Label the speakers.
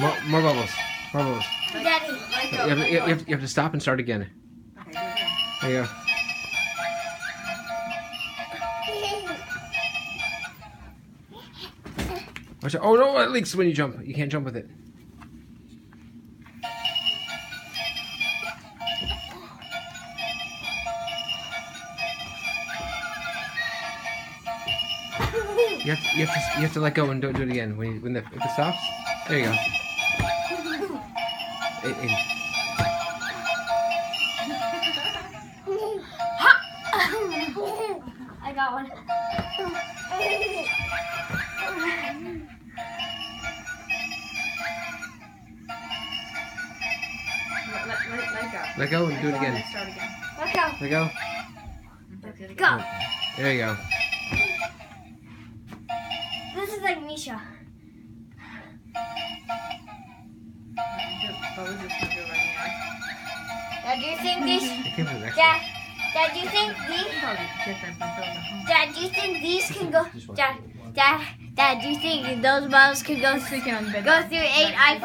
Speaker 1: More, more bubbles. More bubbles.
Speaker 2: Daddy.
Speaker 1: You have,
Speaker 3: let
Speaker 1: you, have, you have to stop and start again.
Speaker 3: Okay, do it again.
Speaker 1: There you go. Watch out. Oh no, it leaks when you jump. You can't jump with it. You have, to, you have to you have to let go and don't do it again. When you, when the if it stops, there you go. It- it-
Speaker 2: I got one.
Speaker 3: Let, let, let, let go.
Speaker 1: let go and
Speaker 3: Let
Speaker 1: do it again.
Speaker 3: Start again.
Speaker 2: Let go.
Speaker 1: Let go.
Speaker 3: Do it again.
Speaker 2: Go.
Speaker 1: There you go.
Speaker 2: This is like Misha.
Speaker 3: Bubba's just gonna go right now.
Speaker 2: Dad, do you think these?
Speaker 1: I can't put it next
Speaker 2: Dad, Dad, do you think these?
Speaker 3: can probably get them from building a home.
Speaker 2: Dad, do you think these can go? Dad, Dad, Dad, do you think those balls can go
Speaker 3: Click
Speaker 2: go through eight iPhones?